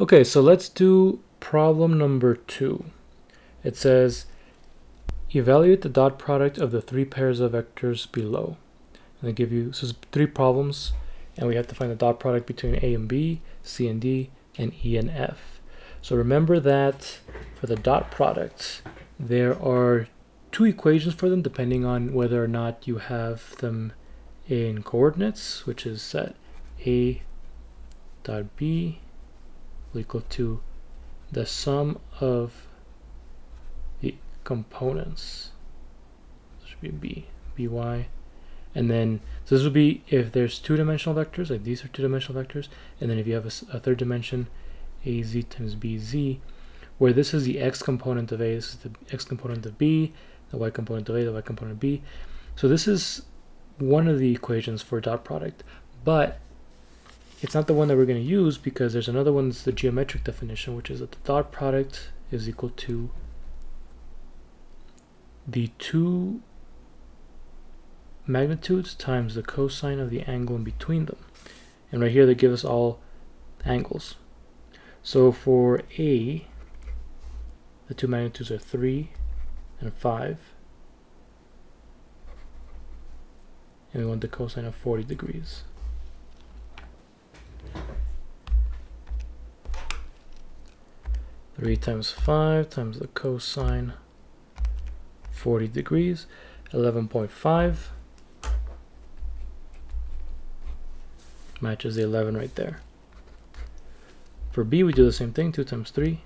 Okay, so let's do problem number two. It says, evaluate the dot product of the three pairs of vectors below. And they give you, so three problems, and we have to find the dot product between A and B, C and D, and E and F. So remember that for the dot product, there are two equations for them depending on whether or not you have them in coordinates, which is set A dot B will equal to the sum of the components. This should be B, By. And then, so this would be if there's two-dimensional vectors, like these are two-dimensional vectors, and then if you have a, a, third dimension, AZ times BZ, where this is the x component of A, this is the x component of B, the y component of A, the y component of B. So this is one of the equations for dot product, but it's not the one that we're going to use because there's another one that's the geometric definition, which is that the dot product is equal to the two magnitudes times the cosine of the angle in between them. And right here they give us all angles. So for A, the two magnitudes are 3 and 5. And we want the cosine of 40 degrees. 3 times 5 times the cosine 40 degrees. 11.5 matches the 11 right there. For B we do the same thing 2 times 3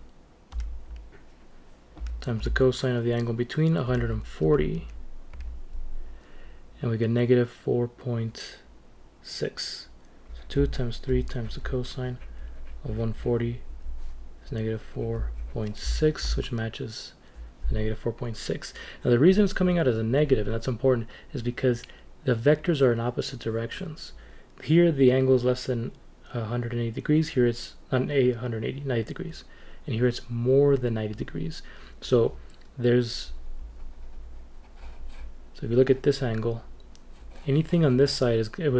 times the cosine of the angle between 140 and we get negative 4.6 so 2 times 3 times the cosine of 140 negative 4.6, which matches the negative 4.6. Now the reason it's coming out as a negative, and that's important, is because the vectors are in opposite directions. Here the angle is less than 180 degrees, here it's not 180, 90 degrees. And here it's more than 90 degrees. So there's, so if you look at this angle, anything on this side is, with,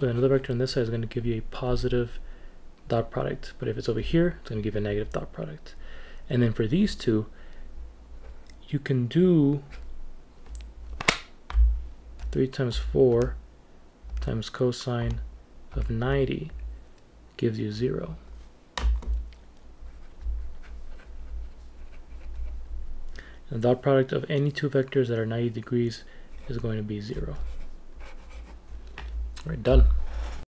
with another vector on this side is going to give you a positive dot product. But if it's over here, it's going to give a negative dot product. And then for these two, you can do 3 times 4 times cosine of 90 gives you 0. And the dot product of any two vectors that are 90 degrees is going to be 0. All right, done.